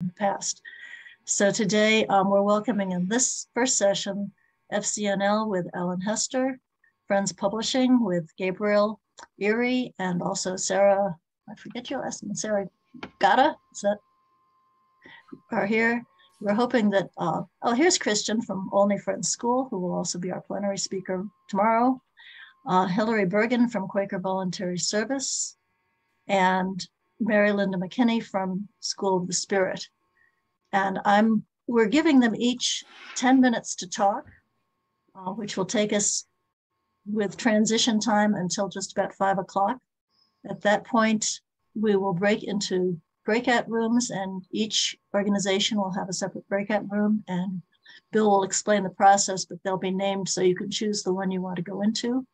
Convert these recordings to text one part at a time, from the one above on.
the past. So today um, we're welcoming in this first session FCNL with Allen Hester, Friends Publishing with Gabriel Ehri, and also Sarah, I forget your last name, Sarah Gata, is that, are here. We're hoping that, uh, oh, here's Christian from Olney Friends School, who will also be our plenary speaker tomorrow. Uh, Hilary Burgin from Quaker Voluntary Service, and Mary Linda McKinney from School of the Spirit. And I'm we're giving them each 10 minutes to talk, uh, which will take us with transition time until just about five o'clock. At that point, we will break into breakout rooms and each organization will have a separate breakout room and Bill will explain the process, but they'll be named so you can choose the one you want to go into.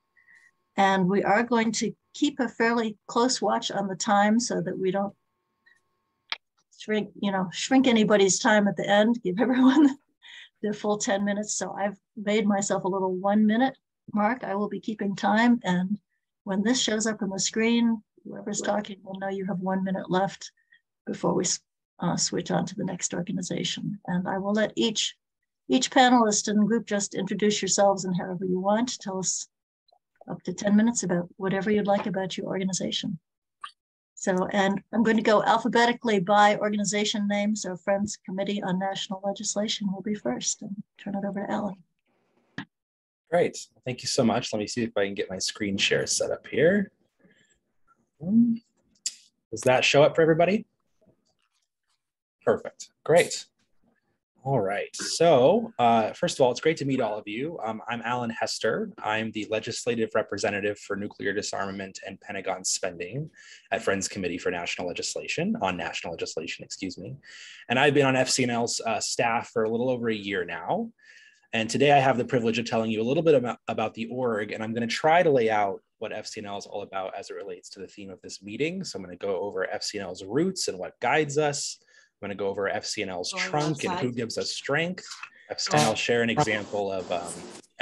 And we are going to keep a fairly close watch on the time so that we don't shrink, you know, shrink anybody's time at the end, give everyone their full 10 minutes. So I've made myself a little one minute mark. I will be keeping time. And when this shows up on the screen, whoever's talking will know you have one minute left before we uh, switch on to the next organization. And I will let each each panelist and group just introduce yourselves and however you want. Tell us up to 10 minutes about whatever you'd like about your organization. So, and I'm going to go alphabetically by organization name. So Friends Committee on National Legislation will be first and turn it over to Allen. Great, thank you so much. Let me see if I can get my screen share set up here. Hmm. Does that show up for everybody? Perfect, great. All right. So, uh, first of all, it's great to meet all of you. Um, I'm Allen Hester. I'm the legislative representative for nuclear disarmament and Pentagon spending at Friends Committee for National Legislation, on national legislation, excuse me. And I've been on FCNL's uh, staff for a little over a year now. And today I have the privilege of telling you a little bit about, about the org, and I'm going to try to lay out what FCNL is all about as it relates to the theme of this meeting. So I'm going to go over FCNL's roots and what guides us I'm going to go over FCNL's trunk and who gives us strength. FCNL will share an example of um,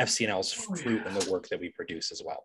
FCNL's fruit and the work that we produce as well.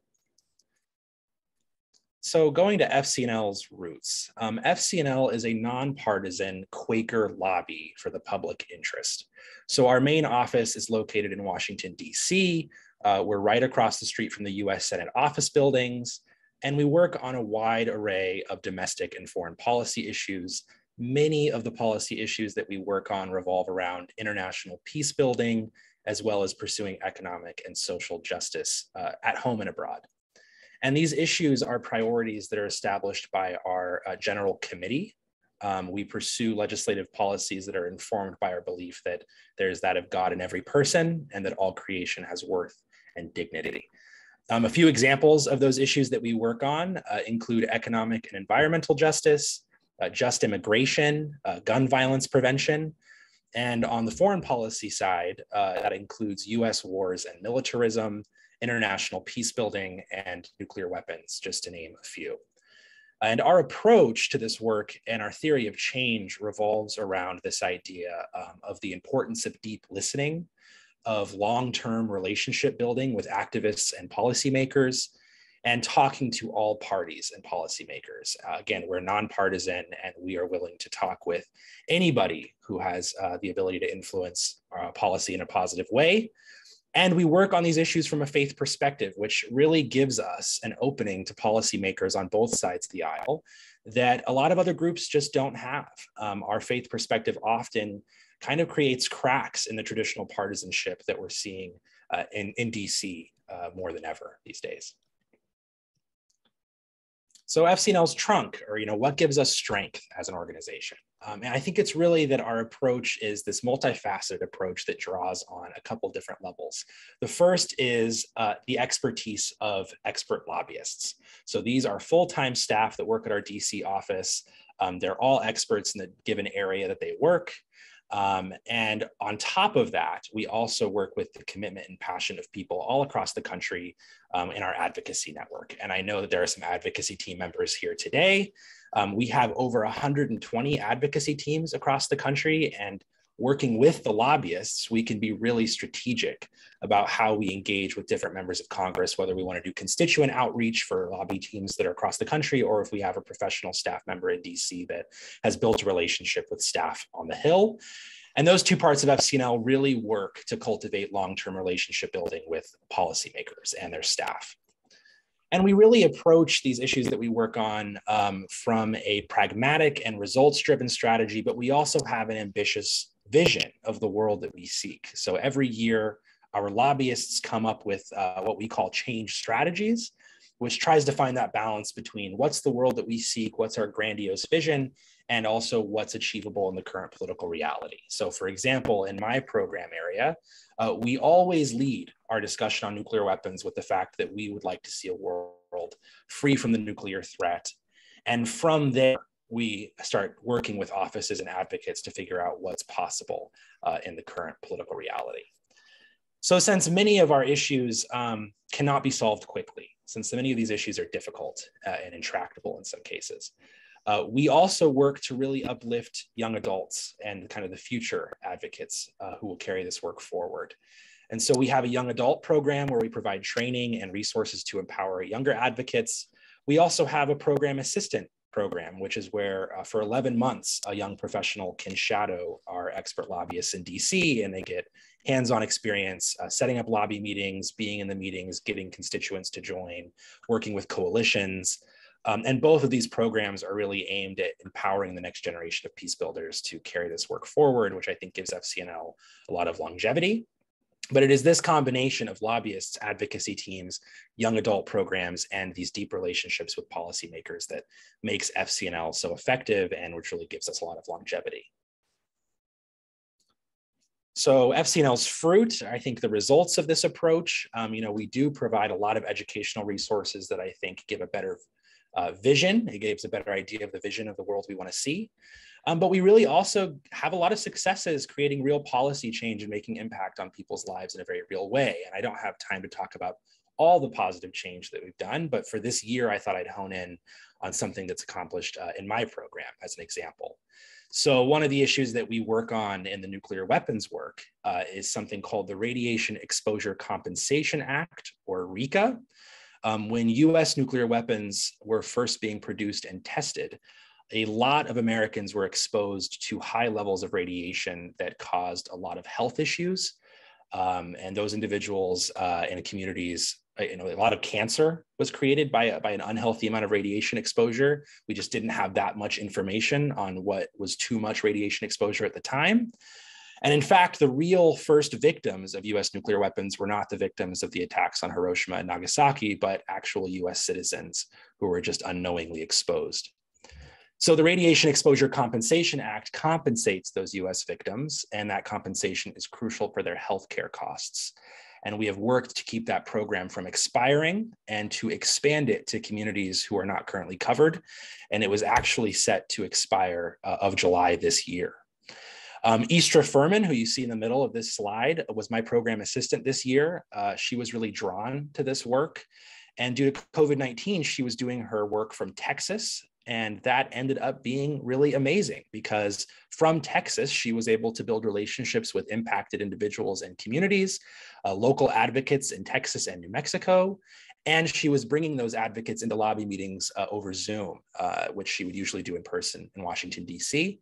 So going to FCNL's roots, um, FCNL is a nonpartisan Quaker lobby for the public interest. So our main office is located in Washington, DC. Uh, we're right across the street from the US Senate office buildings, and we work on a wide array of domestic and foreign policy issues many of the policy issues that we work on revolve around international peace building, as well as pursuing economic and social justice uh, at home and abroad. And these issues are priorities that are established by our uh, general committee. Um, we pursue legislative policies that are informed by our belief that there's that of God in every person and that all creation has worth and dignity. Um, a few examples of those issues that we work on uh, include economic and environmental justice, uh, just immigration, uh, gun violence prevention. And on the foreign policy side, uh, that includes US wars and militarism, international peace building, and nuclear weapons, just to name a few. And our approach to this work and our theory of change revolves around this idea um, of the importance of deep listening, of long term relationship building with activists and policymakers, and talking to all parties and policymakers. Uh, again, we're nonpartisan and we are willing to talk with anybody who has uh, the ability to influence uh, policy in a positive way. And we work on these issues from a faith perspective, which really gives us an opening to policymakers on both sides of the aisle that a lot of other groups just don't have. Um, our faith perspective often kind of creates cracks in the traditional partisanship that we're seeing uh, in, in DC uh, more than ever these days. So FCNL's trunk, or you know, what gives us strength as an organization? Um, and I think it's really that our approach is this multifaceted approach that draws on a couple different levels. The first is uh, the expertise of expert lobbyists. So these are full-time staff that work at our DC office. Um, they're all experts in the given area that they work. Um, and on top of that, we also work with the commitment and passion of people all across the country um, in our advocacy network. And I know that there are some advocacy team members here today. Um, we have over 120 advocacy teams across the country, and working with the lobbyists, we can be really strategic about how we engage with different members of Congress, whether we want to do constituent outreach for lobby teams that are across the country, or if we have a professional staff member in DC that has built a relationship with staff on the Hill. And those two parts of FCNL really work to cultivate long-term relationship building with policymakers and their staff. And we really approach these issues that we work on um, from a pragmatic and results driven strategy, but we also have an ambitious vision of the world that we seek. So every year, our lobbyists come up with uh, what we call change strategies, which tries to find that balance between what's the world that we seek, what's our grandiose vision, and also what's achievable in the current political reality. So, for example, in my program area, uh, we always lead our discussion on nuclear weapons with the fact that we would like to see a world free from the nuclear threat. And from there, we start working with offices and advocates to figure out what's possible uh, in the current political reality. So, since many of our issues um, cannot be solved quickly, since many of these issues are difficult uh, and intractable in some cases, uh, we also work to really uplift young adults and kind of the future advocates uh, who will carry this work forward. And so we have a young adult program where we provide training and resources to empower younger advocates. We also have a program assistant program, which is where uh, for 11 months, a young professional can shadow our expert lobbyists in DC and they get hands-on experience uh, setting up lobby meetings, being in the meetings, getting constituents to join, working with coalitions, um, and both of these programs are really aimed at empowering the next generation of peace builders to carry this work forward, which I think gives FCNL a lot of longevity. But it is this combination of lobbyists, advocacy teams, young adult programs, and these deep relationships with policymakers that makes FCNL so effective and which really gives us a lot of longevity. So FCNL's fruit, I think the results of this approach, um, you know, we do provide a lot of educational resources that I think give a better uh, vision. It gives a better idea of the vision of the world we want to see. Um, but we really also have a lot of successes creating real policy change and making impact on people's lives in a very real way. And I don't have time to talk about all the positive change that we've done, but for this year, I thought I'd hone in on something that's accomplished uh, in my program as an example. So one of the issues that we work on in the nuclear weapons work uh, is something called the Radiation Exposure Compensation Act, or RECA. Um, when US nuclear weapons were first being produced and tested, a lot of Americans were exposed to high levels of radiation that caused a lot of health issues. Um, and those individuals uh, in communities, uh, you know, a lot of cancer was created by, by an unhealthy amount of radiation exposure. We just didn't have that much information on what was too much radiation exposure at the time. And in fact, the real first victims of US nuclear weapons were not the victims of the attacks on Hiroshima and Nagasaki, but actual US citizens who were just unknowingly exposed. So the Radiation Exposure Compensation Act compensates those US victims, and that compensation is crucial for their healthcare costs. And we have worked to keep that program from expiring and to expand it to communities who are not currently covered. And it was actually set to expire uh, of July this year. Um, Istra Furman, who you see in the middle of this slide, was my program assistant this year. Uh, she was really drawn to this work. And due to COVID 19, she was doing her work from Texas. And that ended up being really amazing because from Texas, she was able to build relationships with impacted individuals and communities, uh, local advocates in Texas and New Mexico. And she was bringing those advocates into lobby meetings uh, over Zoom, uh, which she would usually do in person in Washington, D.C.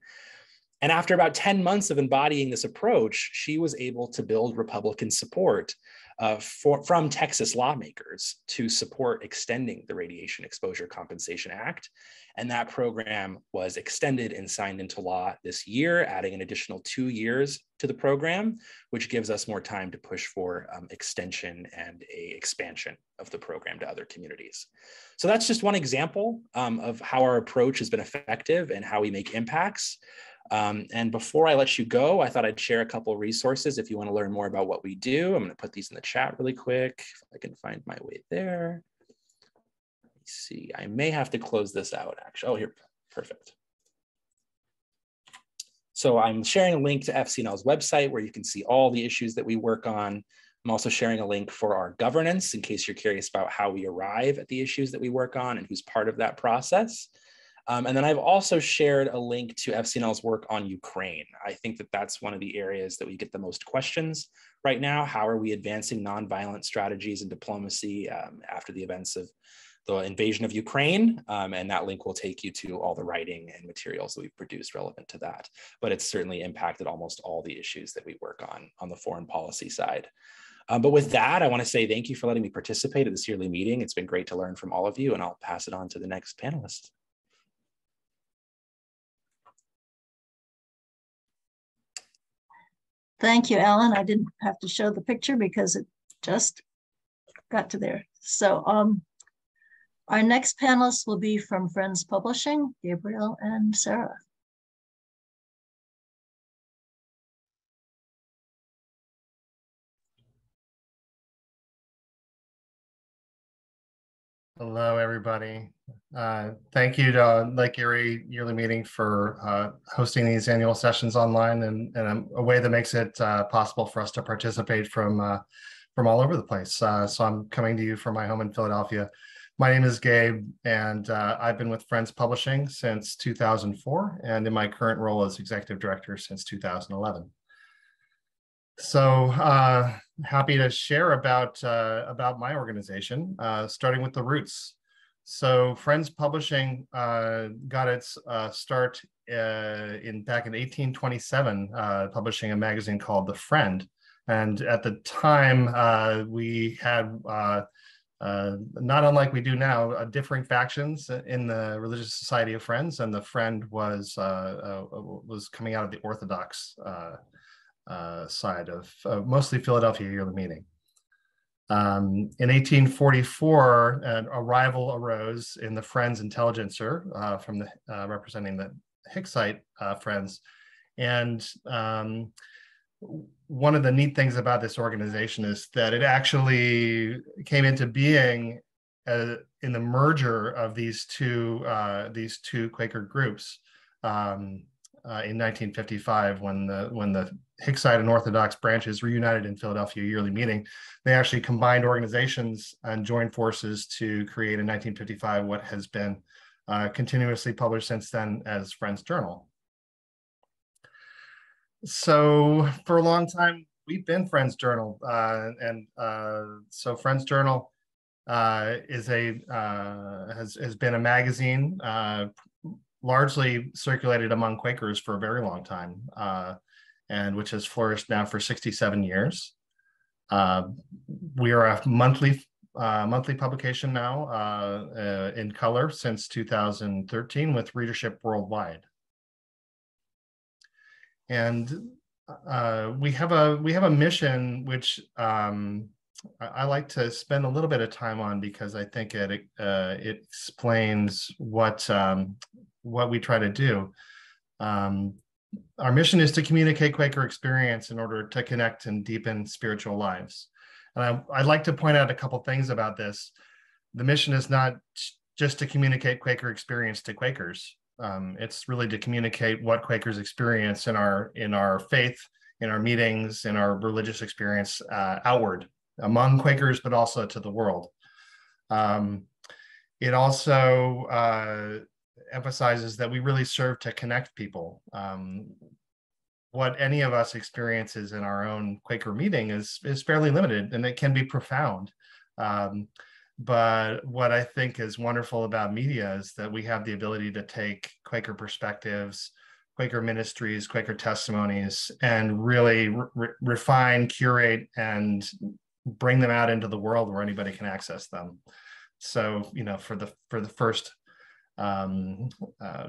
And after about 10 months of embodying this approach, she was able to build Republican support uh, for, from Texas lawmakers to support extending the Radiation Exposure Compensation Act. And that program was extended and signed into law this year, adding an additional two years to the program, which gives us more time to push for um, extension and a expansion of the program to other communities. So that's just one example um, of how our approach has been effective and how we make impacts. Um, and before I let you go, I thought I'd share a couple resources if you want to learn more about what we do. I'm going to put these in the chat really quick if I can find my way there. Let me see. I may have to close this out actually. Oh, here, perfect. So I'm sharing a link to FCNL's website where you can see all the issues that we work on. I'm also sharing a link for our governance in case you're curious about how we arrive at the issues that we work on and who's part of that process. Um, and then I've also shared a link to FCNL's work on Ukraine. I think that that's one of the areas that we get the most questions right now. How are we advancing nonviolent strategies and diplomacy um, after the events of the invasion of Ukraine? Um, and that link will take you to all the writing and materials that we've produced relevant to that. But it's certainly impacted almost all the issues that we work on on the foreign policy side. Um, but with that, I want to say thank you for letting me participate at this yearly meeting. It's been great to learn from all of you, and I'll pass it on to the next panelist. Thank you, Allen. I didn't have to show the picture because it just got to there. So um, our next panelists will be from Friends Publishing, Gabriel and Sarah. Hello, everybody. Uh, thank you to Lake Erie Yearly Meeting for uh, hosting these annual sessions online and, and a way that makes it uh, possible for us to participate from uh, from all over the place. Uh, so I'm coming to you from my home in Philadelphia. My name is Gabe, and uh, I've been with Friends Publishing since 2004, and in my current role as executive director since 2011. So uh, happy to share about uh, about my organization, uh, starting with the roots. So Friends Publishing uh, got its uh, start uh, in back in 1827, publishing a magazine called The Friend. And at the time, we had uh, not unlike we do now, uh, differing factions in the Religious Society of Friends, and the Friend was uh, was coming out of the Orthodox uh, side of uh, mostly Philadelphia yearly meeting. Um, in 1844, an, a rival arose in the Friends Intelligencer uh, from the uh, representing the Hicksite uh, Friends, and um, one of the neat things about this organization is that it actually came into being uh, in the merger of these two these two Quaker groups. Um, uh, in 1955 when the when the Hicksite and Orthodox branches reunited in Philadelphia yearly meeting. They actually combined organizations and joined forces to create in 1955 what has been uh, continuously published since then as Friends Journal. So for a long time, we've been Friends Journal, uh, and uh, so Friends Journal uh, is a has has been a magazine largely circulated among Quakers for a very long time, uh, and which has flourished now for 67 years. Uh, we are a monthly uh, monthly publication now uh, uh, in color since 2013 with readership worldwide. And uh, we have a we have a mission which um, I like to spend a little bit of time on because I think it uh, it explains what um, what we try to do. Um, our mission is to communicate Quaker experience in order to connect and deepen spiritual lives. And I, would like to point out a couple things about this. The mission is not just to communicate Quaker experience to Quakers. Um, it's really to communicate what Quakers experience in our in our faith, in our meetings, in our religious experience uh, outward among Quakers, but also to the world. Um, it also uh, emphasizes that we really serve to connect people. Um, what any of us experiences in our own Quaker meeting is is fairly limited, and it can be profound. Um, but what I think is wonderful about media is that we have the ability to take Quaker perspectives, Quaker ministries, Quaker testimonies, and really re- refine, curate, and bring them out into the world where anybody can access them. So, you know, for the for the first um, uh,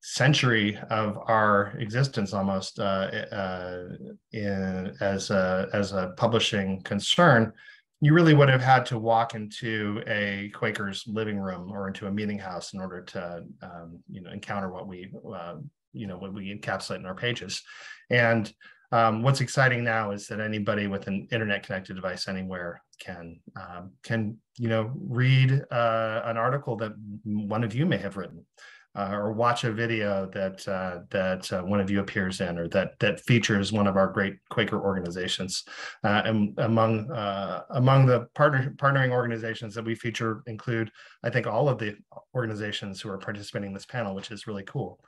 century of our existence almost uh, uh, in, as, a, as a publishing concern, you really would have had to walk into a Quaker's living room or into a meeting house in order to, um, you know, encounter what we, uh, you know, what we encapsulate in our pages. And um, what's exciting now is that anybody with an internet connected device anywhere can um, can you know read uh, an article that one of you may have written uh, or watch a video that uh, that uh, one of you appears in, or that that features one of our great Quaker organizations. Uh, and among uh, among the partner partnering organizations that we feature include, I think, all of the organizations who are participating in this panel, which is really cool.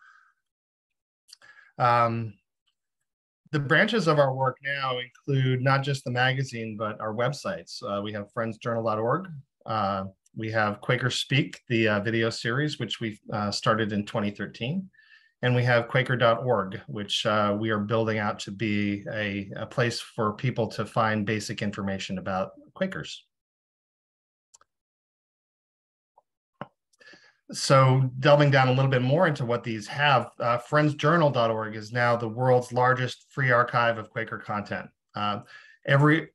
Um, the branches of our work now include not just the magazine, but our websites. Uh, we have friendsjournal.org. Uh, we have Quaker Speak, the uh, video series, which we uh, started in 2013. And we have Quaker.org, which uh, we are building out to be a, a place for people to find basic information about Quakers. So delving down a little bit more into what these have, uh, friendsjournal.org is now the world's largest free archive of Quaker content. Uh, every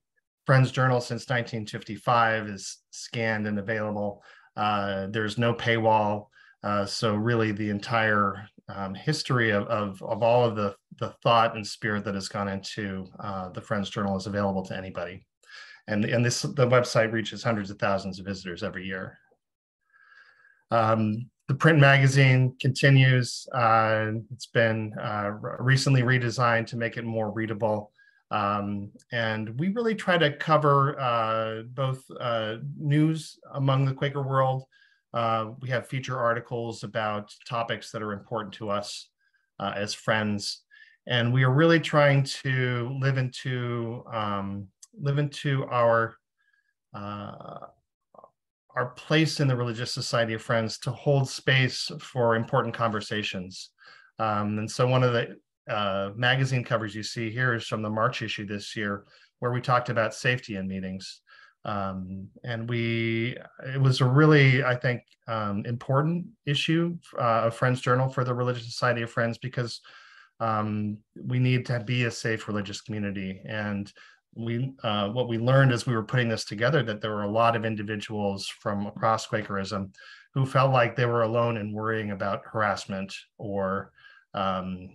Friends Journal since 1955 is scanned and available. Uh, there's no paywall. Uh, so really the entire um, history of, of, of, all of the, the thought and spirit that has gone into uh, the Friends Journal is available to anybody. And, and this the website reaches hundreds of thousands of visitors every year. Um, the print magazine continues. Uh, it's been uh, recently redesigned to make it more readable. Um, and we really try to cover uh, both uh, news among the Quaker world. Uh, we have feature articles about topics that are important to us uh, as friends. And we are really trying to live into um, live into our our place in the Religious Society of Friends to hold space for important conversations. Um, and so one of the uh, magazine covers you see here is from the March issue this year, where we talked about safety in meetings. Um, and we, it was a really, I think, um, important issue uh, of Friends Journal for the Religious Society of Friends because um, we need to be a safe religious community. And we uh, what we learned as we were putting this together that there were a lot of individuals from across Quakerism who felt like they were alone in worrying about harassment or um,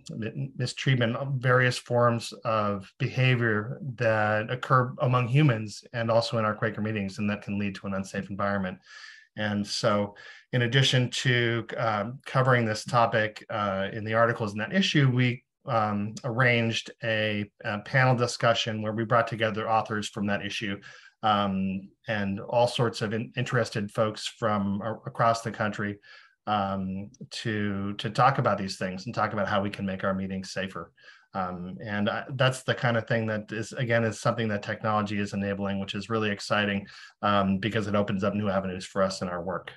mistreatment, various forms of behavior that occur among humans and also in our Quaker meetings, and that can lead to an unsafe environment. And so, in addition to um, covering this topic uh, in the articles in that issue, we um, arranged a, a, panel discussion where we brought together authors from that issue um, and all sorts of in, interested folks from across the country um, to to talk about these things and talk about how we can make our meetings safer. Um, and I, that's the kind of thing that is again is something that technology is enabling, which is really exciting um, because it opens up new avenues for us in our work.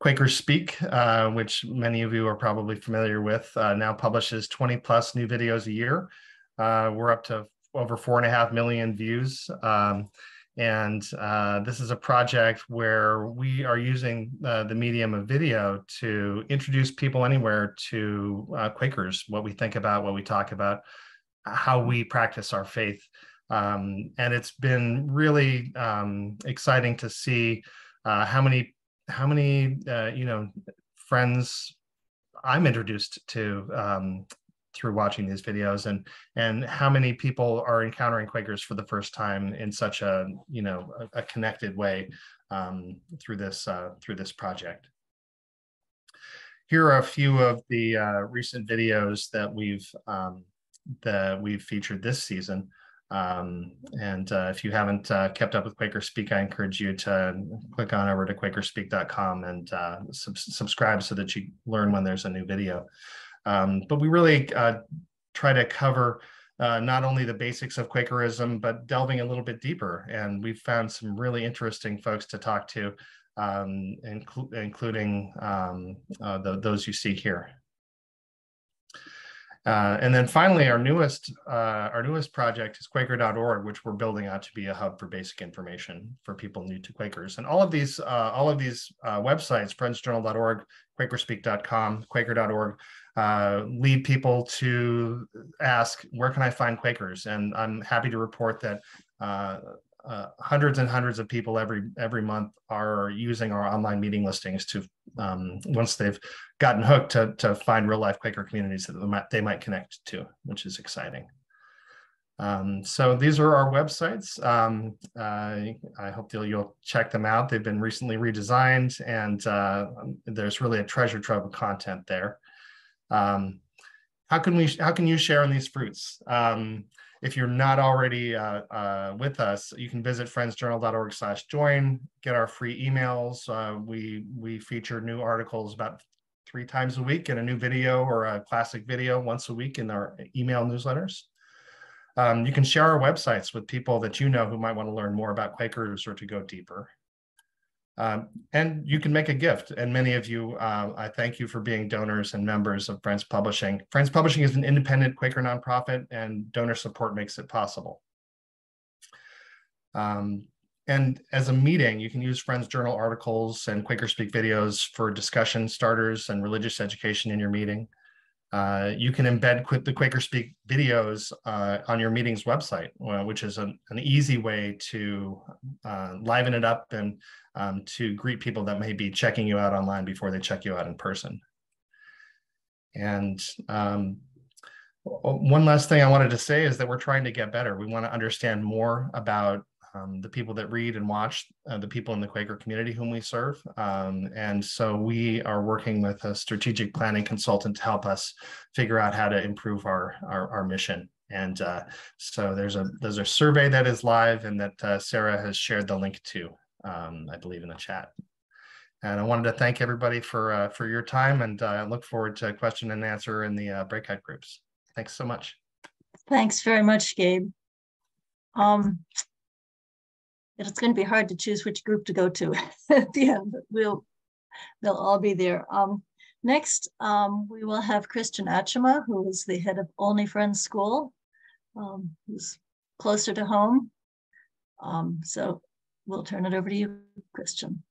Quaker Speak, uh, which many of you are probably familiar with, uh, now publishes 20 plus new videos a year. Uh, we're up to over four and a half million views. Um, and uh, this is a project where we are using uh, the medium of video to introduce people anywhere to uh, Quakers, what we think about, what we talk about, how we practice our faith. Um, and it's been really um, exciting to see how many how many uh, you know friends I'm introduced to um, through watching these videos, and and how many people are encountering Quakers for the first time in such a you know a, a connected way um, through this uh, through this project. Here are a few of the uh, recent videos that we've um, that we've featured this season. Um, and uh, if you haven't uh, kept up with Quaker Speak, I encourage you to click on over to quakerspeak.com and uh, sub subscribe so that you learn when there's a new video. Um, but we really uh, try to cover uh, not only the basics of Quakerism, but delving a little bit deeper. And we've found some really interesting folks to talk to, um, inclu including um, uh, the, those you see here. Uh, and then finally, our newest uh, our newest project is Quaker.org, which we're building out to be a hub for basic information for people new to Quakers. And all of these uh, all of these uh, websites, friendsjournal.org, Quakerspeak.com, Quaker.org, uh, lead people to ask where can I find Quakers. And I'm happy to report that uh, hundreds and hundreds of people every every month are using our online meeting listings to um, once they've gotten hooked to, to find real life Quaker communities that they might, they might connect to, which is exciting. Um, so these are our websites. Um, uh, I hope you'll, you'll, check them out. They've been recently redesigned and uh, there's really a treasure trove of content there. Um, how can we, how can you share in these fruits? If you're not already uh, uh, with us, you can visit friendsjournal.org slash join, get our free emails. Uh, we, we feature new articles about three times a week and a new video or a classic video once a week in our email newsletters. Um, you can share our websites with people that you know who might want to learn more about Quakers or to go deeper. Um, and you can make a gift. And many of you, uh, I thank you for being donors and members of Friends Publishing. Friends Publishing is an independent Quaker nonprofit and donor support makes it possible. Um, and as a meeting, you can use Friends Journal articles and Quaker Speak videos for discussion starters and religious education in your meeting. Uh, you can embed the Quaker Speak videos uh, on your meeting's website, which is an, an easy way to uh, liven it up and um, to greet people that may be checking you out online before they check you out in person. And um, one last thing I wanted to say is that we're trying to get better. We want to understand more about um, the people that read and watch, uh, the people in the Quaker community whom we serve. Um, and so we are working with a strategic planning consultant to help us figure out how to improve our, our, our mission. And uh, so there's a there's a survey that is live and that uh, Sarah has shared the link to, um, I believe in the chat. And I wanted to thank everybody for uh, for your time and uh, look forward to question and answer in the uh, breakout groups. Thanks so much. Thanks very much, Gabe. Um, it's going to be hard to choose which group to go to at the end, we'll, they'll all be there. Um, next, um, we will have Christian Acemah, who is the head of Olney Friends School, um, who's closer to home. Um, so we'll turn it over to you, Christian.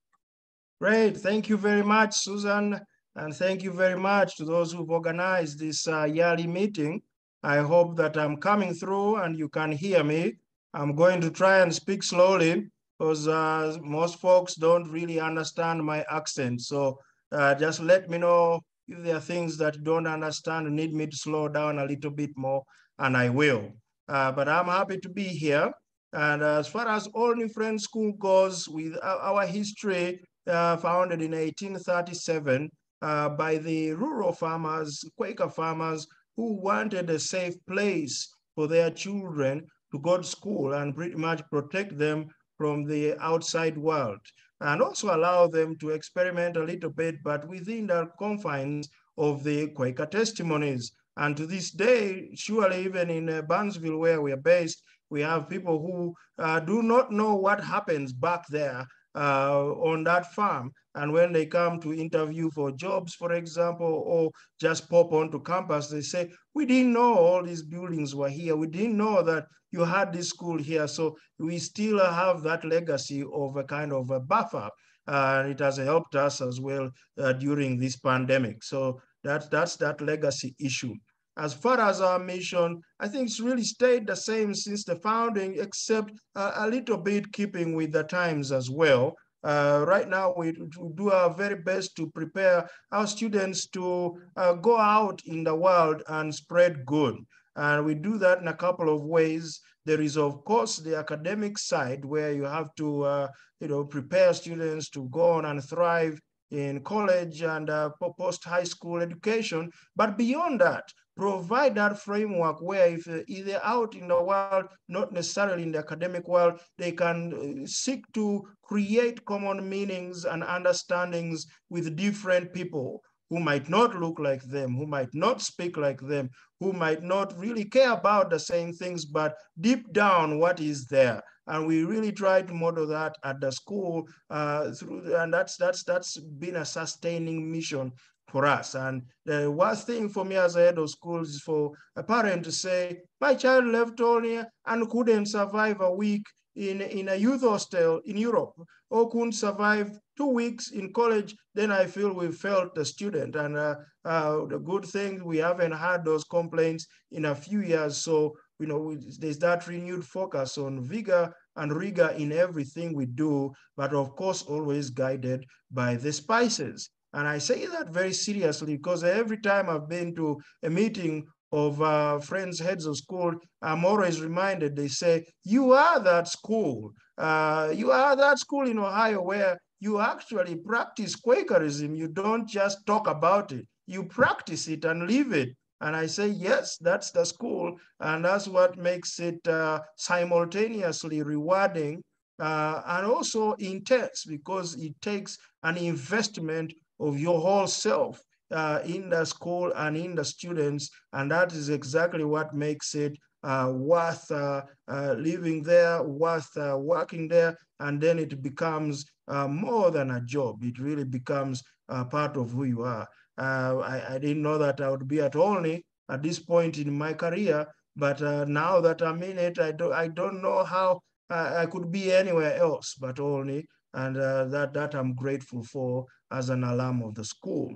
Great, thank you very much, Susan. And thank you very much to those who've organized this uh, yearly meeting. I hope that I'm coming through and you can hear me. I'm going to try and speak slowly because uh, most folks don't really understand my accent. So uh, just let me know if there are things that you don't understand, need me to slow down a little bit more, and I will. Uh, but I'm happy to be here. And as far as Olney Friends School goes, with our history uh, founded in 1837 uh, by the rural farmers, Quaker farmers, who wanted a safe place for their children to God's school and pretty much protect them from the outside world and also allow them to experiment a little bit, but within the confines of the Quaker testimonies. And to this day, surely even in uh, Barnesville where we are based, we have people who uh, do not know what happens back there uh, on that farm. And when they come to interview for jobs, for example, or just pop onto campus, they say, we didn't know all these buildings were here. We didn't know that you had this school here. So we still have that legacy of a kind of a buffer. Uh, and it has helped us as well uh, during this pandemic. So that, that's that legacy issue. As far as our mission, I think it's really stayed the same since the founding, except uh, a little bit keeping with the times as well. Uh, right now, we, do our very best to prepare our students to uh, go out in the world and spread good. And we do that in a couple of ways. There is, of course, the academic side where you have to, uh, you know, prepare students to go on and thrive in college and uh, post high school education. But beyond that, provide that framework where if they're out in the world, not necessarily in the academic world, they can uh, seek to create common meanings and understandings with different people who might not look like them, who might not speak like them, who might not really care about the same things, but deep down, what is there? And we really try to model that at the school uh, through, and that's that's that's been a sustaining mission for us. And the worst thing for me as a head of schools is for a parent to say, my child left Olney and couldn't survive a week in, in a youth hostel in Europe or couldn't survive two weeks in college, then I feel we failed the student. And uh, uh, the good thing, we haven't had those complaints in a few years. So, you know, there's that renewed focus on vigor and rigor in everything we do, but of course, always guided by the SPICES. And I say that very seriously because every time I've been to a meeting of uh, friends, heads of school, I'm always reminded, they say, you are that school. Uh, you are that school in Ohio where you actually practice Quakerism. You don't just talk about it. You practice it and live it. And I say, yes, that's the school. And that's what makes it uh, simultaneously rewarding uh, and also intense because it takes an investment of your whole self uh, in the school and in the students. And that is exactly what makes it uh, worth uh, uh, living there, worth uh, working there. And then it becomes more than a job. It really becomes part of who you are. I, I, didn't know that I would be at Olney at this point in my career, but now that I'm in it, I, do, I don't know how I, could be anywhere else but Olney. And uh, that, that I'm grateful for as an alum of the school.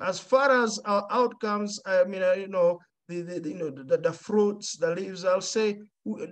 As far as our outcomes, I mean, uh, you know, the, the, you know, the, the fruits, the leaves, I'll say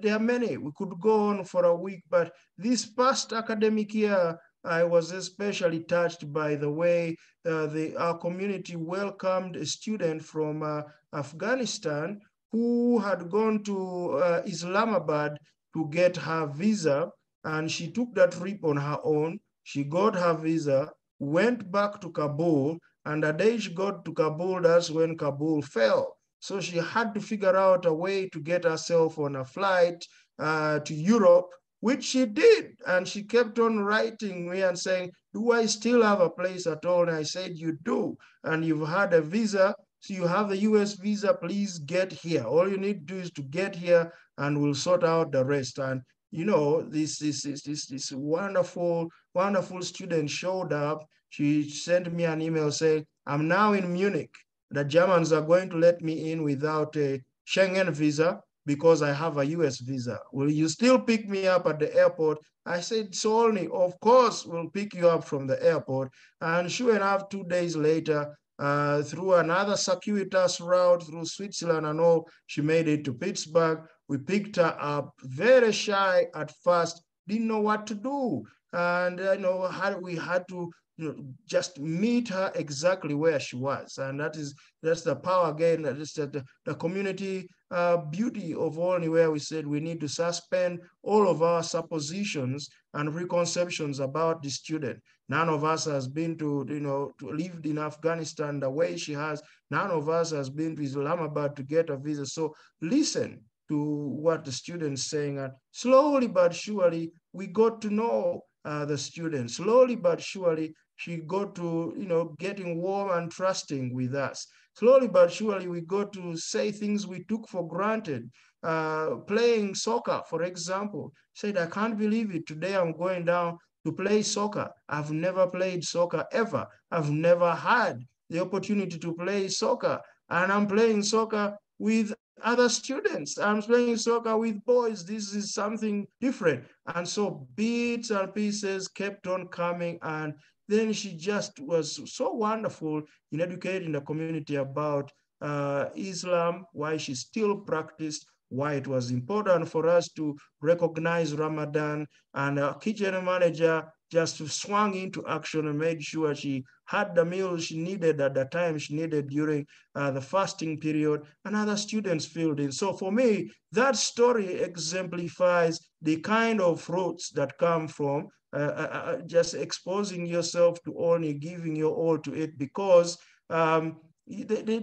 there are many. We could go on for a week, but this past academic year, I was especially touched by the way uh, the, our community welcomed a student from uh, Afghanistan who had gone to uh, Islamabad to get her visa. And she took that trip on her own. She got her visa, went back to Kabul, and the day she got to Kabul, that's when Kabul fell. So she had to figure out a way to get herself on a flight uh, to Europe, which she did. And she kept on writing me and saying, do I still have a place at all? And I said, you do. And you've had a visa. So you have the US visa, please get here. All you need to do is to get here and we'll sort out the rest. And you know, this, this, this, this, this wonderful, wonderful student showed up. She sent me an email saying, I'm now in Munich. The Germans are going to let me in without a Schengen visa because I have a US visa. Will you still pick me up at the airport? I said, Solny, of course, we'll pick you up from the airport. And sure enough, two days later, uh, through another circuitous route through Switzerland and all, she made it to Pittsburgh. We picked her up, very shy at first, didn't know what to do. And you know, how we had to you know, just meet her exactly where she was. And that is that's the power again, that is the, the community uh, beauty of Olney where we said we need to suspend all of our suppositions and preconceptions about the student. None of us has been to, you know, to lived in Afghanistan the way she has. None of us has been to Islamabad to get a visa. So listen to what the students saying. And slowly but surely, we got to know uh, the students. Slowly but surely, she got to, you know, getting warm and trusting with us. Slowly but surely, we got to say things we took for granted. Uh, playing soccer, for example, said, I can't believe it. Today I'm going down to play soccer. I've never played soccer ever. I've never had the opportunity to play soccer. And I'm playing soccer with other students. I'm playing soccer with boys. This is something different. And so bits and pieces kept on coming. And then she just was so wonderful in educating the community about uh, Islam, why she still practiced, why it was important for us to recognize Ramadan. And our kitchen manager just swung into action and made sure she had the meal she needed at the time she needed during uh, the fasting period, and other students filled in. So for me, that story exemplifies the kind of fruits that come from uh, uh, uh just exposing yourself to Olney giving your all to it because um,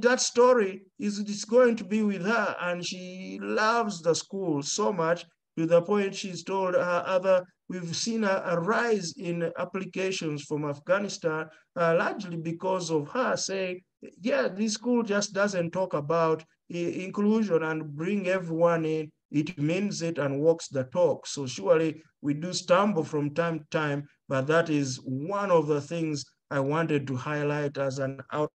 that story is, is going to be with her and she loves the school so much to the point she's told her other we've seen a, a, rise in applications from Afghanistan, uh, largely because of her saying, yeah, this school just doesn't talk about inclusion and bring everyone in. It means it and walks the talk. So surely we do stumble from time to time, but that is one of the things I wanted to highlight as an outcome.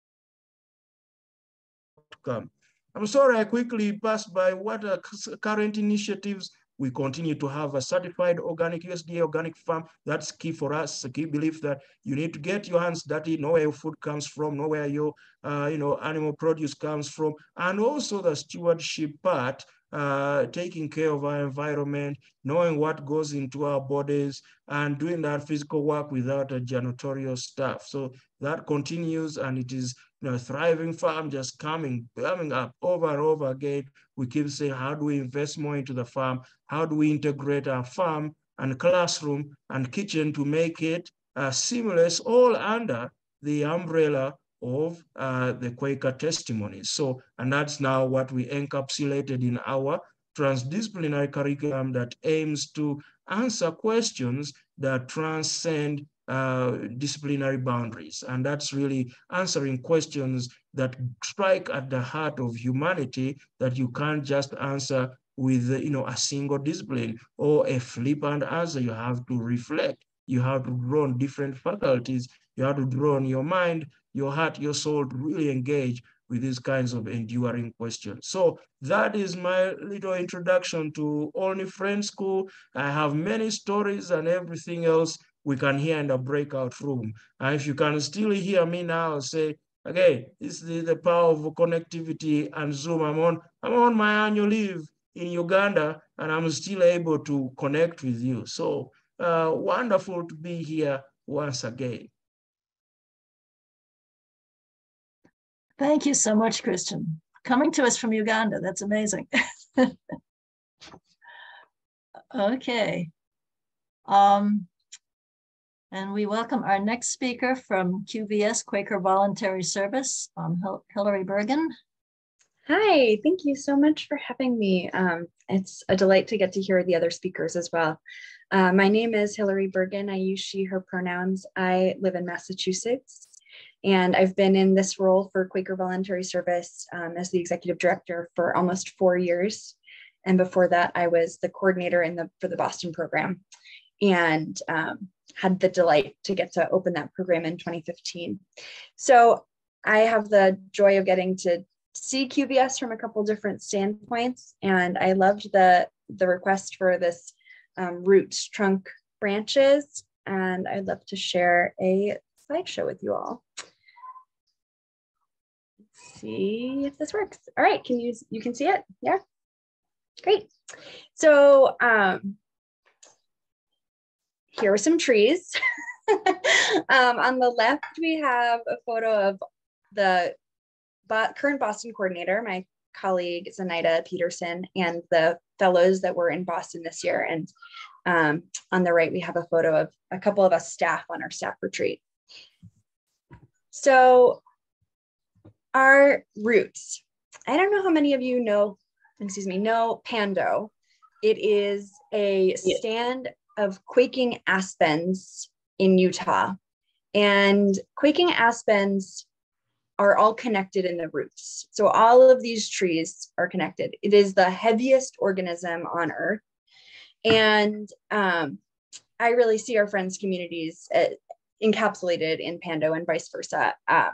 I'm sorry I quickly passed by what are current initiatives we continue to have a certified organic USDA organic farm. That's key for us. A key belief that you need to get your hands dirty, know where your food comes from, know where your uh, you know animal produce comes from, and also the stewardship part. Uh, taking care of our environment, knowing what goes into our bodies, and doing that physical work without a janitorial staff. So that continues, and it is you know, thriving farm just coming, coming up over and over again. We keep saying, how do we invest more into the farm? How do we integrate our farm and classroom and kitchen to make it uh, seamless, all under the umbrella of uh, the Quaker testimonies. So, and that's now what we encapsulated in our transdisciplinary curriculum that aims to answer questions that transcend uh, disciplinary boundaries. And that's really answering questions that strike at the heart of humanity that you can't just answer with you know, a single discipline or a flippant answer. You have to reflect. You have to draw on different faculties. You have to draw on your mind your heart, your soul really engage with these kinds of enduring questions. So that is my little introduction to Olney Friends School. I have many stories and everything else we can hear in the breakout room. And if you can still hear me now, say, okay, this is the power of connectivity and Zoom. I'm on, I'm on my annual leave in Uganda and I'm still able to connect with you. So uh, wonderful to be here once again. Thank you so much, Christian. Coming to us from Uganda, that's amazing. okay. Um, and we welcome our next speaker from QVS, Quaker Voluntary Service, um, Hil Hilary Burgin. Hi, thank you so much for having me. Um, it's a delight to get to hear the other speakers as well. Uh, my name is Hilary Burgin. I use she, her pronouns. I live in Massachusetts. And I've been in this role for Quaker Voluntary Service um, as the executive director for almost four years. And before that, I was the coordinator in the for the Boston program, and um, had the delight to get to open that program in 2015. So I have the joy of getting to see QVS from a couple different standpoints, and I loved the the request for this um, roots trunk branches, and I'd love to share a slideshow with you all see if this works. All right, can you, you can see it? Yeah, great. So um, here are some trees. um, on the left, we have a photo of the current Boston coordinator, my colleague Zenaida Peterson, and the fellows that were in Boston this year. And um, on the right, we have a photo of a couple of us staff on our staff retreat. So our roots. I don't know how many of you know, excuse me, know Pando. It is a stand of quaking aspens in Utah. And quaking aspens are all connected in the roots. So all of these trees are connected. It is the heaviest organism on earth. And um, I really see our friends communities uh, encapsulated in Pando and vice versa. Uh,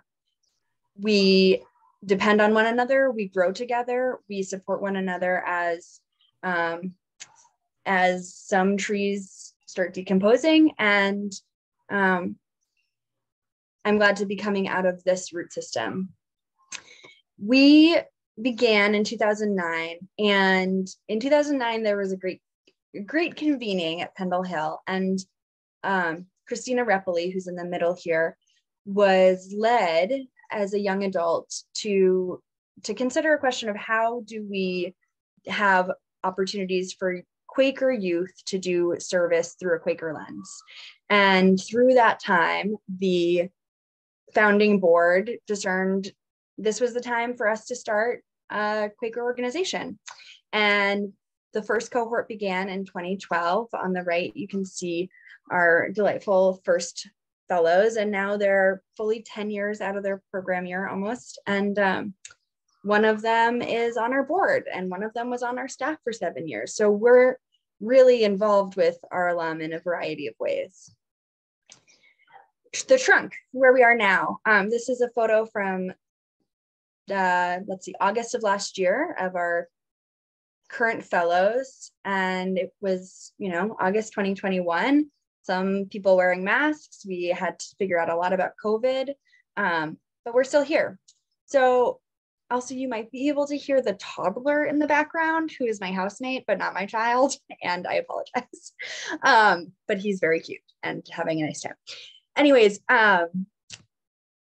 we depend on one another we grow together we support one another as um, as some trees start decomposing and um, i'm glad to be coming out of this root system. We began in 2009 and in 2009 there was a great great convening at pendle hill and um, christina repoley who's in the middle here was led as a young adult to to consider a question of how do we have opportunities for Quaker youth to do service through a Quaker lens. And through that time, the founding board discerned this was the time for us to start a Quaker organization. And the first cohort began in 2012. On the right, you can see our delightful first fellows, and now they're fully 10 years out of their program year almost. And um, one of them is on our board, and one of them was on our staff for seven years. So we're really involved with our alum in a variety of ways. The trunk, where we are now. Um, this is a photo from, uh, let's see, August of last year of our current fellows. And it was, you know, August 2021 some people wearing masks. We had to figure out a lot about COVID, um, but we're still here. So also, you might be able to hear the toddler in the background, who is my housemate, but not my child. And I apologize. Um, but he's very cute and having a nice time. Anyways, um,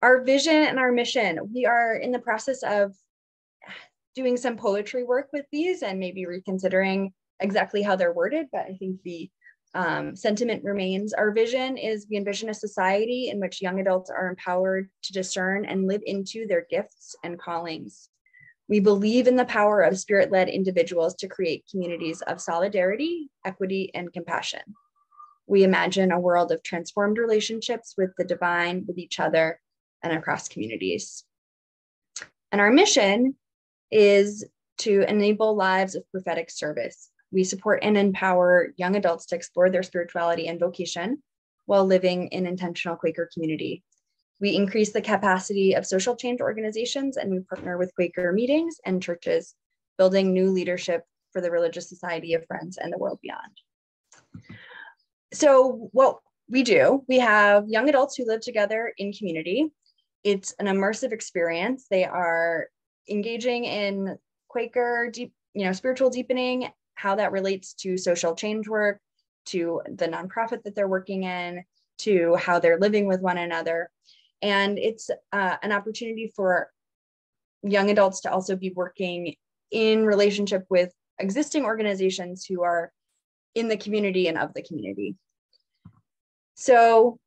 our vision and our mission, we are in the process of doing some poetry work with these and maybe reconsidering exactly how they're worded. But I think the um, sentiment remains. Our vision is we envision a society in which young adults are empowered to discern and live into their gifts and callings. We believe in the power of spirit led individuals to create communities of solidarity, equity, and compassion. We imagine a world of transformed relationships with the divine, with each other, and across communities. And our mission is to enable lives of prophetic service we support and empower young adults to explore their spirituality and vocation while living in intentional Quaker community. We increase the capacity of social change organizations and we partner with Quaker meetings and churches, building new leadership for the Religious Society of Friends and the world beyond. So, what we do, we have young adults who live together in community. It's an immersive experience. They are engaging in Quaker deep, you know, spiritual deepening how that relates to social change work, to the nonprofit that they're working in, to how they're living with one another. And it's uh, an opportunity for young adults to also be working in relationship with existing organizations who are in the community and of the community. So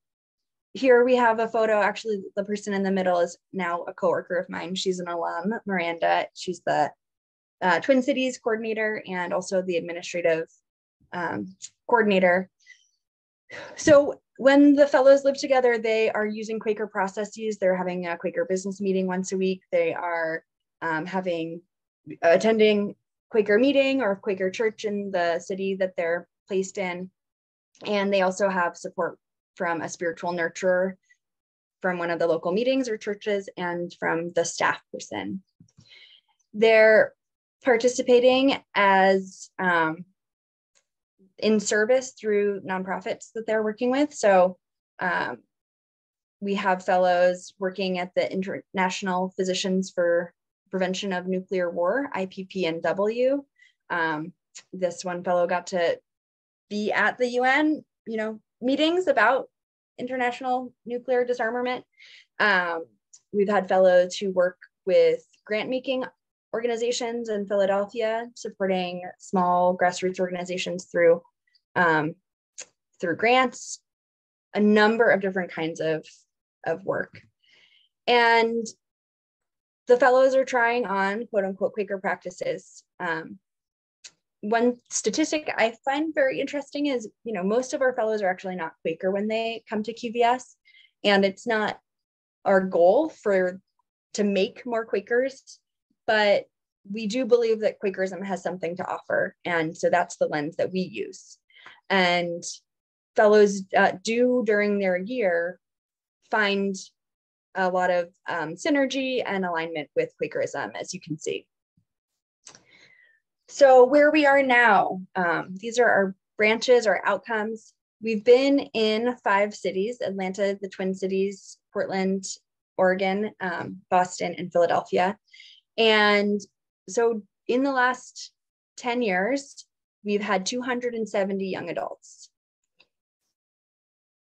here we have a photo. Actually, the person in the middle is now a coworker of mine. She's an alum, Miranda. She's the uh, Twin Cities coordinator and also the administrative um, coordinator. So when the fellows live together, they are using Quaker processes. They're having a Quaker business meeting once a week. They are um, having attending Quaker meeting or Quaker church in the city that they're placed in. And they also have support from a spiritual nurturer from one of the local meetings or churches and from the staff person. They're participating as um, in service through nonprofits that they're working with. So um, we have fellows working at the International Physicians for Prevention of Nuclear War, IPPNW. Um, this one fellow got to be at the UN, you know, meetings about international nuclear disarmament. Um, we've had fellows who work with grant making organizations in Philadelphia supporting small grassroots organizations through um, through grants, a number of different kinds of, of work. And the fellows are trying on quote unquote Quaker practices. Um, one statistic I find very interesting is, you know, most of our fellows are actually not Quaker when they come to QVS. And it's not our goal for to make more Quakers but we do believe that Quakerism has something to offer. And so that's the lens that we use. And fellows uh, do during their year find a lot of um, synergy and alignment with Quakerism, as you can see. So where we are now, um, these are our branches or outcomes. We've been in five cities, Atlanta, the Twin Cities, Portland, Oregon, um, Boston, and Philadelphia. And so in the last 10 years, we've had 270 young adults.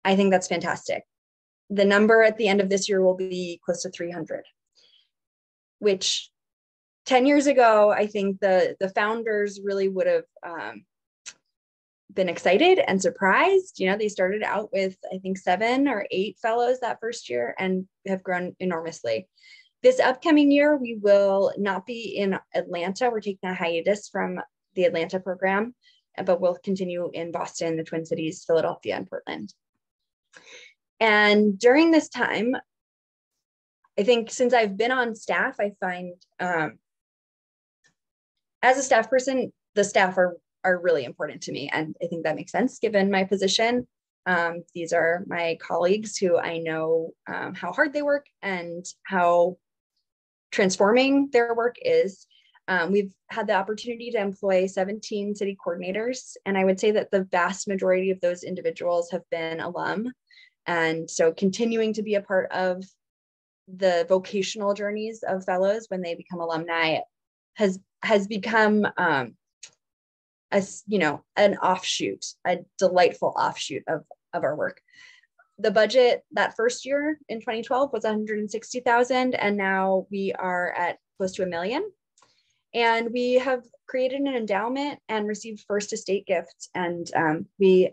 I think that's fantastic. The number at the end of this year will be close to 300, which 10 years ago, I think the, the founders really would have um, been excited and surprised. You know, they started out with, I think, seven or eight fellows that first year and have grown enormously. This upcoming year, we will not be in Atlanta. We're taking a hiatus from the Atlanta program, but we'll continue in Boston, the Twin Cities, Philadelphia, and Portland. And during this time, I think since I've been on staff, I find um, as a staff person, the staff are, are really important to me. And I think that makes sense given my position. Um, these are my colleagues who I know um, how hard they work and how transforming their work is. Um, we've had the opportunity to employ 17 city coordinators, and I would say that the vast majority of those individuals have been alum. And so continuing to be a part of the vocational journeys of fellows when they become alumni has has become um, a you know an offshoot, a delightful offshoot of of our work. The budget that first year in 2012 was 160,000, and now we are at close to a million. And we have created an endowment and received first estate gifts, and um, we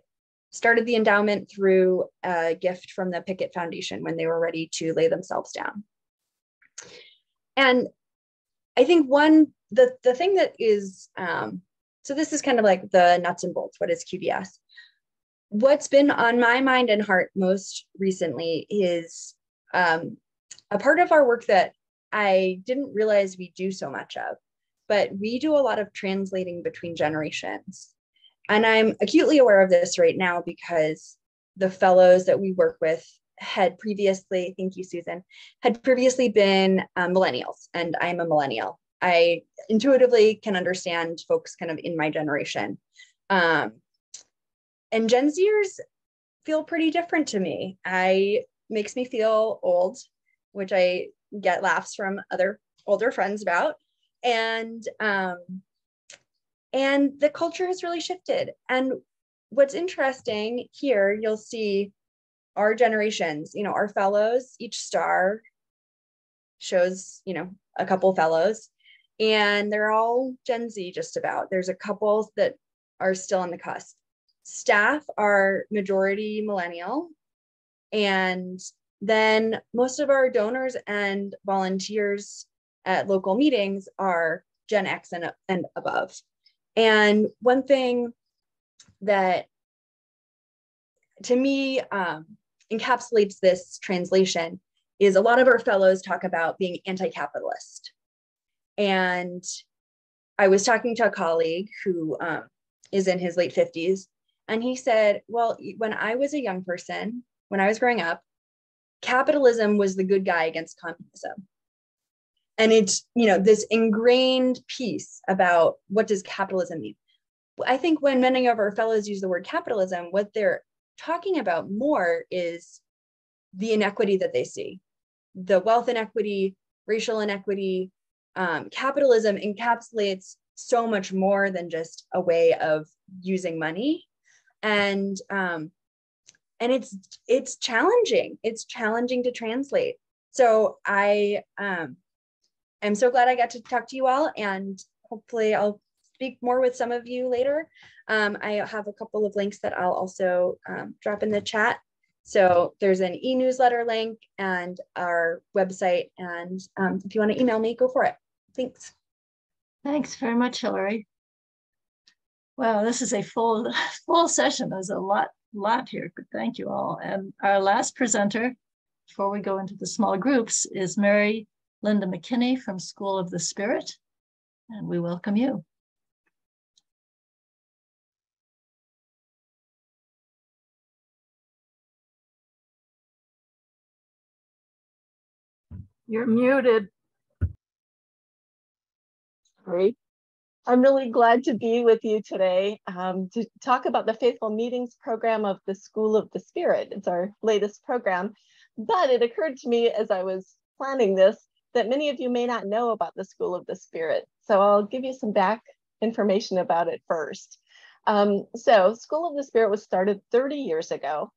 started the endowment through a gift from the Pickett Foundation when they were ready to lay themselves down. And I think one, the, the thing that is, um, so this is kind of like the nuts and bolts, what is QVS? What's been on my mind and heart most recently is um, a part of our work that I didn't realize we do so much of, but we do a lot of translating between generations. And I'm acutely aware of this right now because the fellows that we work with had previously, thank you, Susan, had previously been um, millennials, and I'm a millennial. I intuitively can understand folks kind of in my generation. Um, and Gen Zers feel pretty different to me. I makes me feel old, which I get laughs from other older friends about. And um, and the culture has really shifted. And what's interesting here, you'll see our generations, you know, our fellows, each star shows, you know, a couple fellows, and they're all Gen Z just about. There's a couple that are still on the cusp. Staff are majority millennial, and then most of our donors and volunteers at local meetings are Gen X and, and above. And one thing that to me um, encapsulates this translation is a lot of our fellows talk about being anti capitalist. And I was talking to a colleague who um, is in his late 50s, and he said, Well, when I was a young person, when I was growing up, capitalism was the good guy against communism. And it's you know this ingrained piece about what does capitalism mean? I think when many of our fellows use the word capitalism what they're talking about more is the inequity that they see the wealth inequity racial inequity. Um, capitalism encapsulates so much more than just a way of using money and um, and it's it's challenging it's challenging to translate so i um, I'm so glad I got to talk to you all and hopefully I'll speak more with some of you later. Um, I have a couple of links that I'll also um, drop in the chat. So there's an e-newsletter link and our website. And um, if you want to email me, go for it. Thanks. Thanks very much, Hilary. Wow, this is a full full session. There's a lot lot here, but thank you all. And our last presenter, before we go into the small groups, is Mary Linda McKinney from School of the Spirit, and we welcome you. You're muted. Sorry. I'm really glad to be with you today um, to talk about the Faithful Meetings program of the School of the Spirit. It's our latest program. But it occurred to me as I was planning this that many of you may not know about the School of the Spirit. So I'll give you some back information about it first. Um, so School of the Spirit was started 30 years ago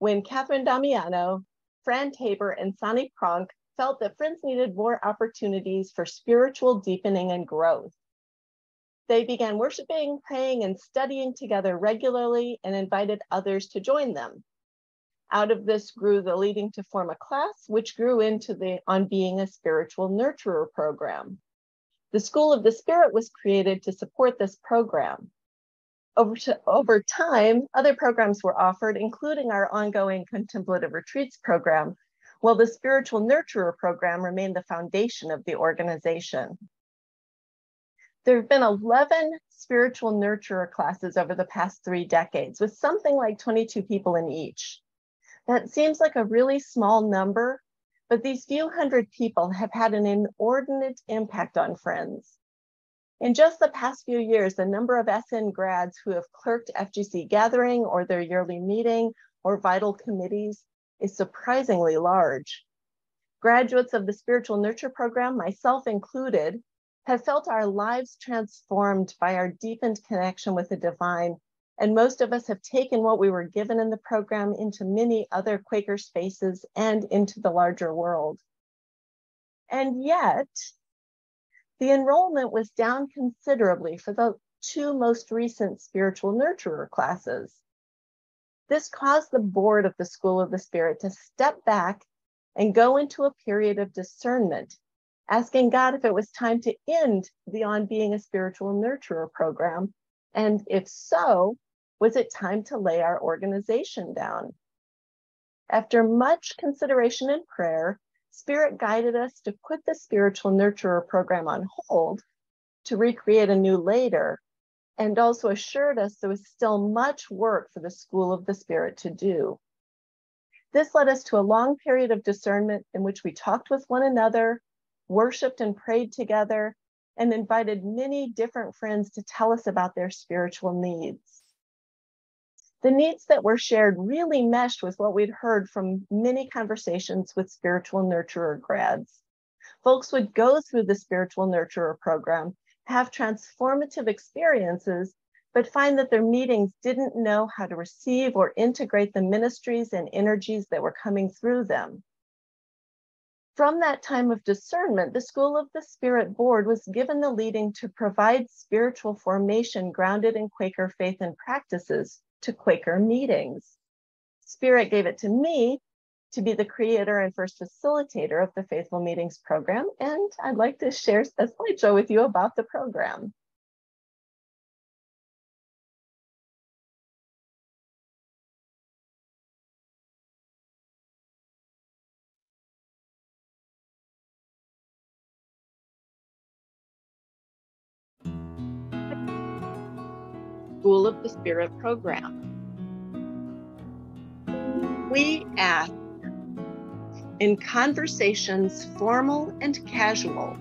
when Kathryn Damiano, Fran Taber, and Sonny Cronk felt that Friends needed more opportunities for spiritual deepening and growth. They began worshiping, praying, and studying together regularly and invited others to join them. Out of this grew the leading to form a class, which grew into the On Being a Spiritual Nurturer program. The School of the Spirit was created to support this program. Over, to, over time, other programs were offered, including our ongoing Contemplative Retreats program, while the Spiritual Nurturer program remained the foundation of the organization. There have been 11 spiritual nurturer classes over the past three decades, with something like 22 people in each. That seems like a really small number, but these few hundred people have had an inordinate impact on friends. In just the past few years, the number of SN grads who have clerked FGC gathering or their yearly meeting or vital committees is surprisingly large. Graduates of the Spiritual Nurture Program, myself included, have felt our lives transformed by our deepened connection with the divine. And most of us have taken what we were given in the program into many other Quaker spaces and into the larger world. And yet, the enrollment was down considerably for the two most recent spiritual nurturer classes. This caused the board of the School of the Spirit to step back and go into a period of discernment, asking God if it was time to end the On Being a Spiritual Nurturer program. And if so, was it time to lay our organization down? After much consideration and prayer, Spirit guided us to put the Spiritual Nurturer program on hold to recreate a new later and also assured us there was still much work for the School of the Spirit to do. This led us to a long period of discernment in which we talked with one another, worshiped and prayed together, and invited many different friends to tell us about their spiritual needs. The needs that were shared really meshed with what we'd heard from many conversations with spiritual nurturer grads. Folks would go through the spiritual nurturer program have transformative experiences, but find that their meetings didn't know how to receive or integrate the ministries and energies that were coming through them. From that time of discernment, the School of the Spirit Board was given the leading to provide spiritual formation grounded in Quaker faith and practices to Quaker meetings. Spirit gave it to me to be the creator and first facilitator of the Faithful Meetings program, and I'd like to share a slideshow with you about the program. School of the Spirit program. We ask in conversations formal and casual,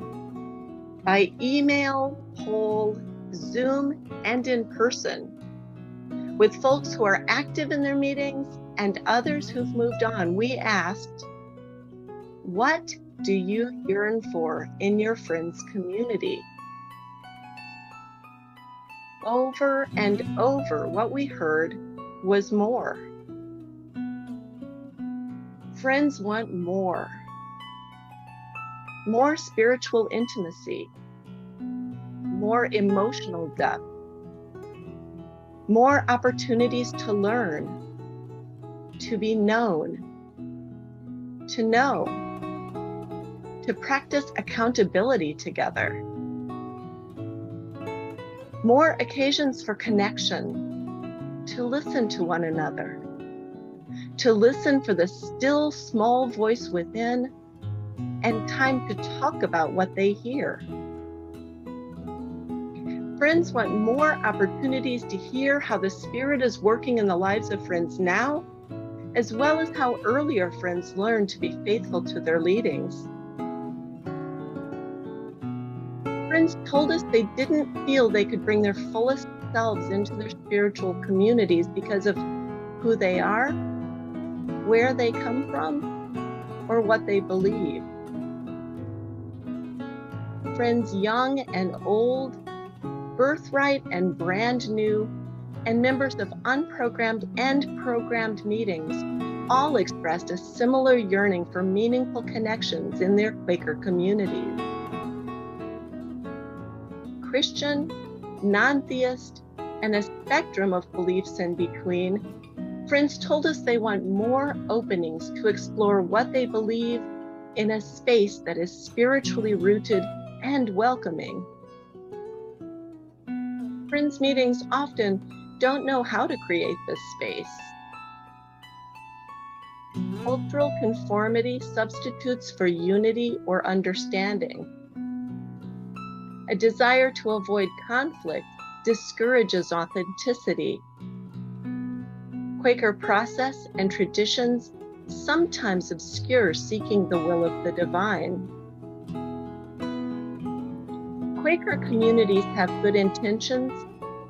by email, poll, Zoom, and in person, with folks who are active in their meetings and others who've moved on, we asked, What do you yearn for in your friends' community? Over and over, what we heard was more. Friends want more. More spiritual intimacy, more emotional depth, more opportunities to learn, to be known, to know, to practice accountability together, more occasions for connection, to listen to one another to listen for the still small voice within, and time to talk about what they hear. Friends want more opportunities to hear how the Spirit is working in the lives of friends now, as well as how earlier friends learned to be faithful to their leadings. Friends told us they didn't feel they could bring their fullest selves into their spiritual communities because of who they are where they come from, or what they believe. Friends young and old, birthright and brand new, and members of unprogrammed and programmed meetings all expressed a similar yearning for meaningful connections in their Quaker communities. Christian, non theist, and a spectrum of beliefs in between Friends told us they want more openings to explore what they believe in a space that is spiritually rooted and welcoming. Friends meetings often don't know how to create this space. Cultural conformity substitutes for unity or understanding. A desire to avoid conflict discourages authenticity Quaker process and traditions sometimes obscure seeking the will of the divine. Quaker communities have good intentions,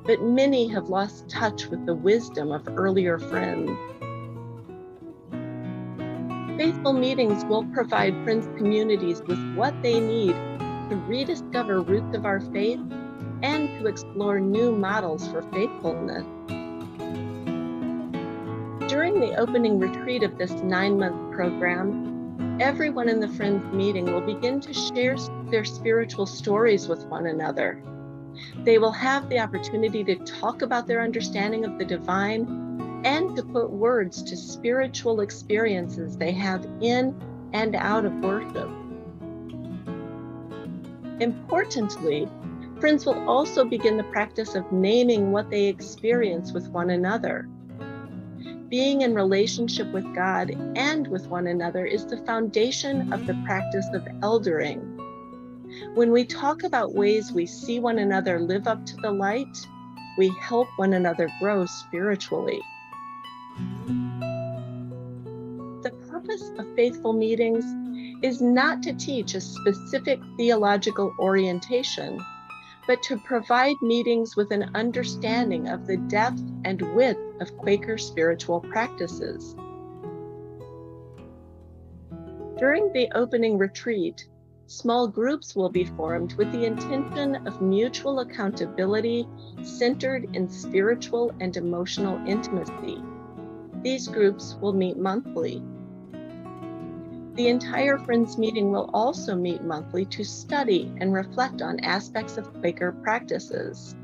but many have lost touch with the wisdom of earlier friends. Faithful meetings will provide Friends communities with what they need to rediscover roots of our faith and to explore new models for faithfulness. During the opening retreat of this nine month program, everyone in the Friends meeting will begin to share their spiritual stories with one another. They will have the opportunity to talk about their understanding of the divine and to put words to spiritual experiences they have in and out of worship. Importantly, friends will also begin the practice of naming what they experience with one another. Being in relationship with God and with one another is the foundation of the practice of eldering. When we talk about ways we see one another live up to the light, we help one another grow spiritually. Purpose of faithful meetings is not to teach a specific theological orientation, but to provide meetings with an understanding of the depth and width of Quaker spiritual practices. During the opening retreat, small groups will be formed with the intention of mutual accountability centered in spiritual and emotional intimacy. These groups will meet monthly the entire Friends meeting will also meet monthly to study and reflect on aspects of Quaker practices.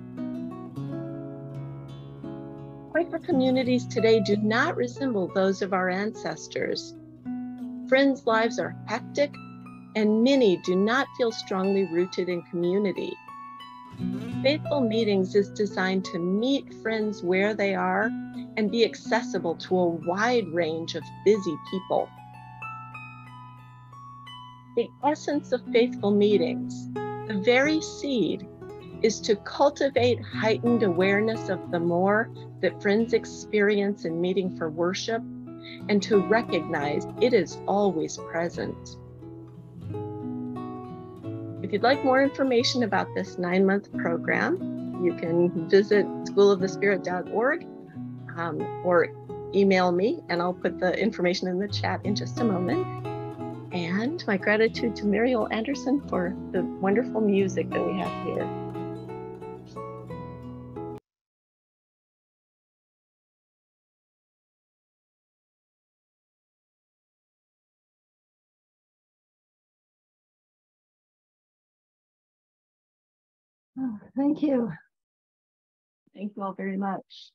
Quaker communities today do not resemble those of our ancestors. Friends' lives are hectic, and many do not feel strongly rooted in community. Faithful Meetings is designed to meet friends where they are and be accessible to a wide range of busy people. The essence of faithful meetings, the very seed, is to cultivate heightened awareness of the more that friends experience in meeting for worship and to recognize it is always present. If you'd like more information about this nine month program, you can visit schoolofthespirit.org um, or email me, and I'll put the information in the chat in just a moment and my gratitude to Muriel Anderson for the wonderful music that we have here. Oh, thank you. Thank you all very much.